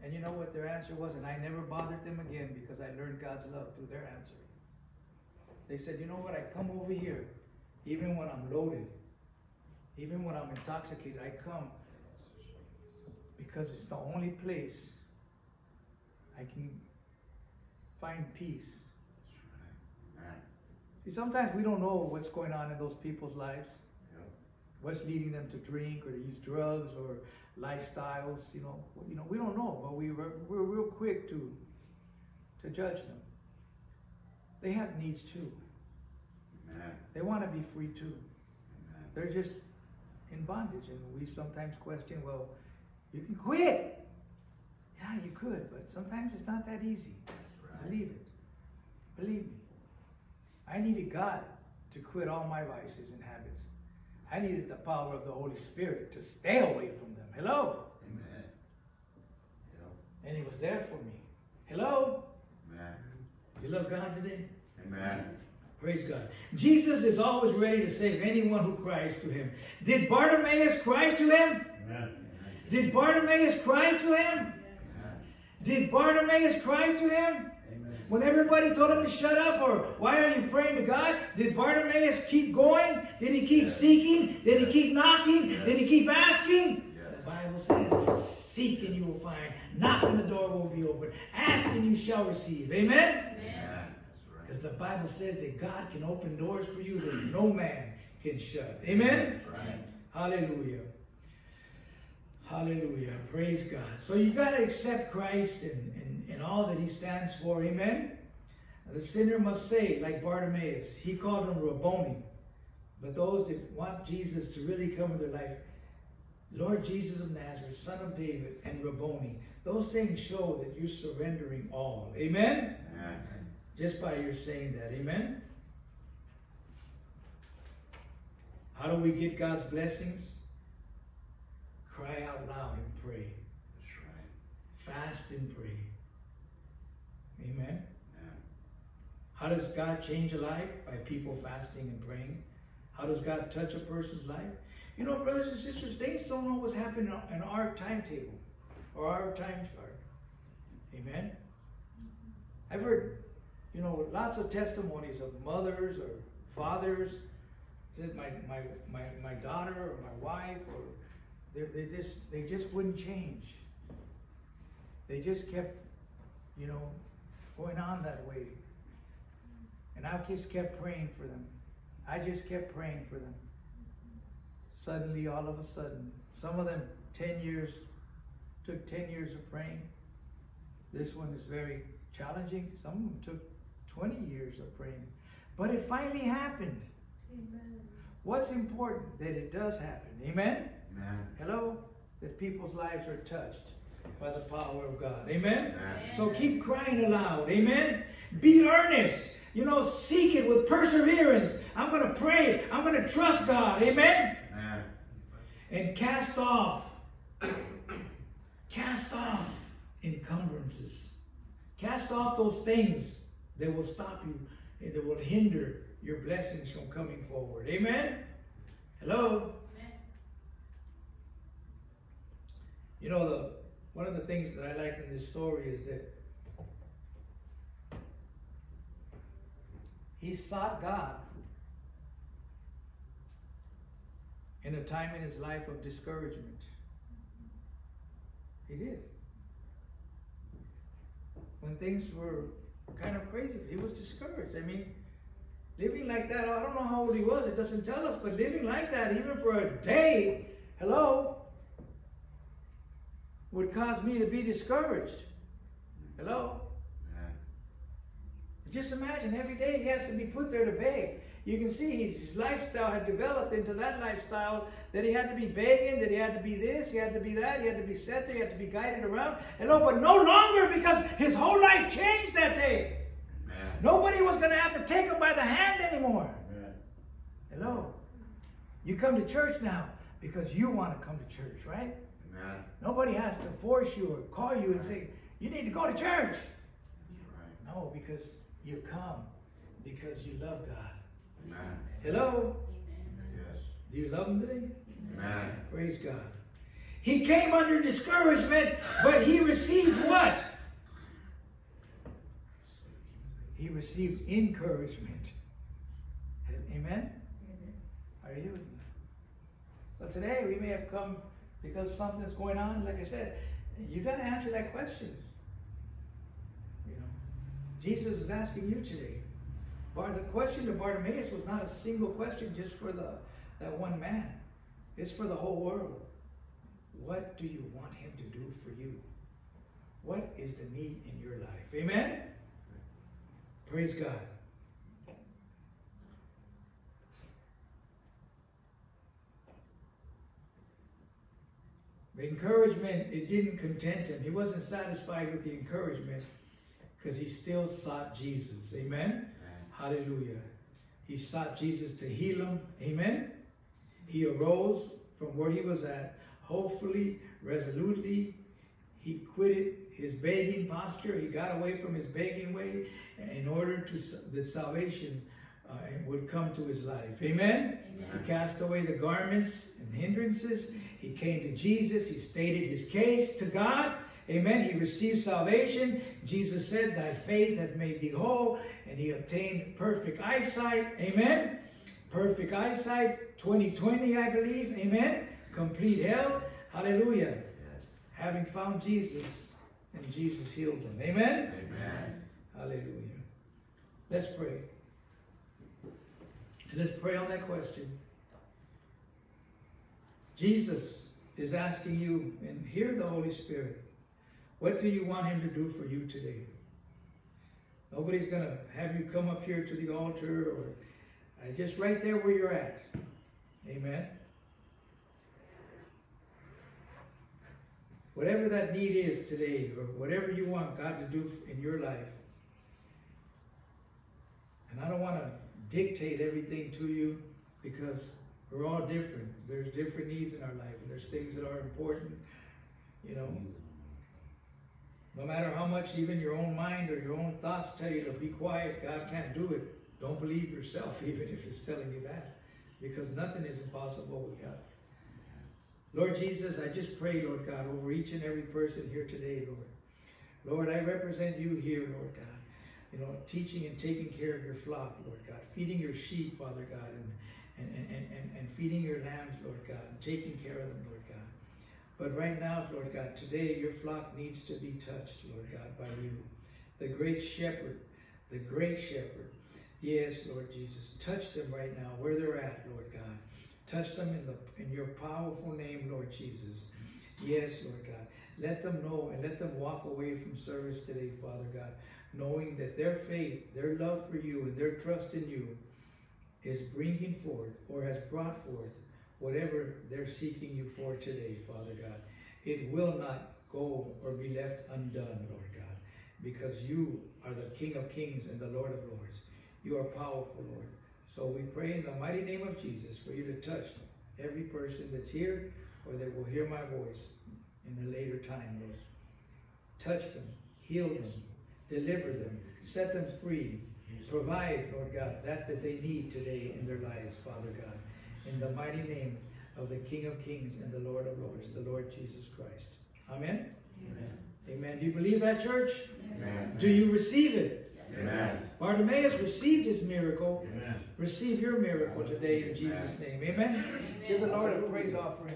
And you know what their answer was? And I never bothered them again because I learned God's love through their answer. They said, you know what? I come over here, even when I'm loaded, even when I'm intoxicated, I come because it's the only place I can find peace. Amen. See, sometimes we don't know what's going on in those people's lives, what's leading them to drink or to use drugs or lifestyles. You know, you know, we don't know, but we we're, we're real quick to to judge them. They have needs too. Amen. They want to be free too. Amen. They're just in bondage, and we sometimes question, well, you can quit. Yeah, you could, but sometimes it's not that easy. Right. Believe it. Believe me. I needed God to quit all my vices and habits. I needed the power of the Holy Spirit to stay away from them. Hello? Amen. And He was there for me. Hello? Amen. You love God today? Amen. Praise God. Jesus is always ready to save anyone who cries to Him. Did Bartimaeus cry to Him? Amen. Did Bartimaeus cry to Him? Amen. Did Bartimaeus cry to Him? Amen. When everybody told him to shut up or why are you praying to God? Did Bartimaeus keep going? Did he keep seeking? Did he keep knocking? Did he keep asking? Yes. The Bible says, seek and you will find. Knock and the door will be open. Ask and you shall receive. Amen? Amen. That's right. Because the Bible says that God can open doors for you that no man can shut. Amen? Right. Hallelujah. Hallelujah. Praise God. So you got to accept Christ and, and, and all that he stands for. Amen. The sinner must say, like Bartimaeus, he called him Rabboni. But those that want Jesus to really come in their life, Lord Jesus of Nazareth, Son of David, and Rabboni, those things show that you're surrendering all. Amen? Amen. Just by your saying that. Amen? How do we get God's blessings? Cry out loud and pray. That's right. Fast and pray. Amen? How does God change a life? By people fasting and praying. How does God touch a person's life? You know, brothers and sisters, things don't always happen in our timetable or our time chart. Amen? I've heard, you know, lots of testimonies of mothers or fathers said my, my, my, my daughter or my wife or they, they just they just wouldn't change. They just kept, you know, going on that way. And I just kept praying for them. I just kept praying for them. Suddenly, all of a sudden, some of them 10 years, took 10 years of praying. This one is very challenging. Some of them took 20 years of praying. But it finally happened. Amen. What's important? That it does happen. Amen? Amen. Hello? That people's lives are touched by the power of God. Amen? Amen. So keep crying aloud. Amen? Be earnest. You know, seek it with perseverance. I'm going to pray. I'm going to trust God. Amen? Amen. And cast off. cast off encumbrances. Cast off those things that will stop you and that will hinder your blessings from coming forward. Amen? Hello? Amen. You know, the one of the things that I like in this story is that he sought God in a time in his life of discouragement. He did. When things were kind of crazy, he was discouraged. I mean, living like that, I don't know how old he was, it doesn't tell us, but living like that, even for a day, hello, would cause me to be discouraged. Hello? Just imagine every day he has to be put there to beg. You can see his, his lifestyle had developed into that lifestyle that he had to be begging, that he had to be this, he had to be that, he had to be set there, he had to be guided around. Hello, but no longer because his whole life changed that day. Amen. Nobody was going to have to take him by the hand anymore. Amen. Hello? You come to church now because you want to come to church, right? Amen. Nobody has to force you or call you and say, you need to go to church. Right. No, because you come because you love God. Amen. Hello? Amen. Yes. Do you love Him today? Amen. Praise God. He came under discouragement, but he received what? He received encouragement. Amen? Are you? with? So today we may have come because something's going on. Like I said, you got to answer that question. You know, Jesus is asking you today. Bar, the question to Bartimaeus was not a single question just for the that one man. It's for the whole world. What do you want him to do for you? What is the need in your life? Amen? Praise God. Encouragement, it didn't content him. He wasn't satisfied with the encouragement because he still sought Jesus. Amen? Hallelujah. He sought Jesus to heal him. Amen? He arose from where he was at, hopefully, resolutely. He quitted his begging posture. He got away from his begging way in order to that salvation uh, would come to his life. Amen? Amen. He cast away the garments and hindrances. He came to Jesus. He stated his case to God. Amen. He received salvation. Jesus said, Thy faith hath made thee whole. And he obtained perfect eyesight. Amen. Perfect eyesight. 2020, I believe. Amen. Complete health. Hallelujah. Yes. Having found Jesus, and Jesus healed him. Amen. Amen. Hallelujah. Let's pray. Let's pray on that question. Jesus is asking you, and hear the Holy Spirit. What do you want him to do for you today? Nobody's going to have you come up here to the altar or uh, just right there where you're at. Amen. Whatever that need is today, or whatever you want God to do in your life. And I don't want to dictate everything to you because we're all different. There's different needs in our life, and there's things that are important. You know, no matter how much even your own mind or your own thoughts tell you to be quiet, God can't do it. Don't believe yourself, even if it's telling you that, because nothing is impossible with God. Lord Jesus, I just pray, Lord God, over each and every person here today, Lord. Lord, I represent you here, Lord God. You know, teaching and taking care of your flock, Lord God, feeding your sheep, Father God, and, and, and, and, and, feeding your lambs, Lord God, and taking care of them, Lord God. But right now, Lord God, today your flock needs to be touched, Lord God, by you. The great shepherd, the great shepherd. Yes, Lord Jesus. Touch them right now where they're at, Lord God. Touch them in the in your powerful name, Lord Jesus. Yes, Lord God. Let them know and let them walk away from service today, Father God, knowing that their faith, their love for you, and their trust in you is bringing forth or has brought forth whatever they're seeking you for today, Father God. It will not go or be left undone, Lord God, because you are the King of kings and the Lord of lords. You are powerful, Lord. So we pray in the mighty name of Jesus for you to touch every person that's here or that will hear my voice in a later time, Lord. Touch them, heal them, deliver them, set them free, provide, Lord God, that that they need today in their lives, Father God. In the mighty name of the King of Kings and the Lord of Lords, the Lord Jesus Christ. Amen. Amen. Amen. Do you believe that, church? Amen. Do you receive it? Amen. Bartimaeus received his miracle. Amen. Receive your miracle today in Jesus' name. Amen. Give the Lord a praise offering.